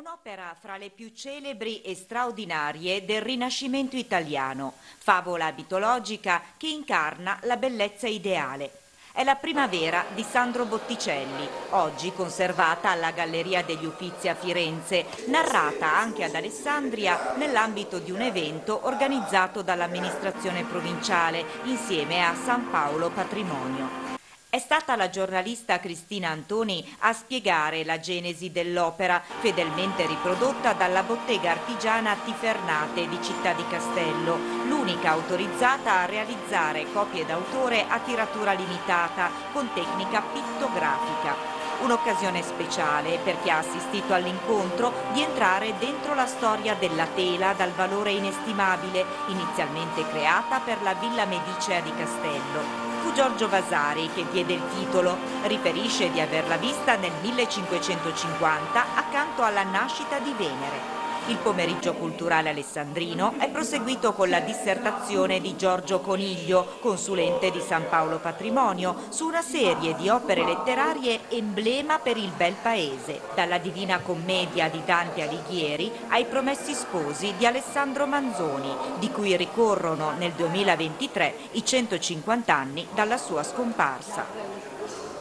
un'opera fra le più celebri e straordinarie del Rinascimento italiano, favola mitologica che incarna la bellezza ideale. È la primavera di Sandro Botticelli, oggi conservata alla Galleria degli Uffizi a Firenze, narrata anche ad Alessandria nell'ambito di un evento organizzato dall'amministrazione provinciale insieme a San Paolo Patrimonio. È stata la giornalista Cristina Antoni a spiegare la genesi dell'opera, fedelmente riprodotta dalla bottega artigiana Tifernate di Città di Castello, l'unica autorizzata a realizzare copie d'autore a tiratura limitata con tecnica pittografica. Un'occasione speciale per chi ha assistito all'incontro di entrare dentro la storia della tela dal valore inestimabile, inizialmente creata per la Villa Medicea di Castello. Fu Giorgio Vasari che diede il titolo, riferisce di averla vista nel 1550 accanto alla nascita di Venere. Il pomeriggio culturale alessandrino è proseguito con la dissertazione di Giorgio Coniglio, consulente di San Paolo Patrimonio, su una serie di opere letterarie emblema per il bel paese, dalla Divina Commedia di Dante Alighieri ai Promessi Sposi di Alessandro Manzoni, di cui ricorrono nel 2023 i 150 anni dalla sua scomparsa.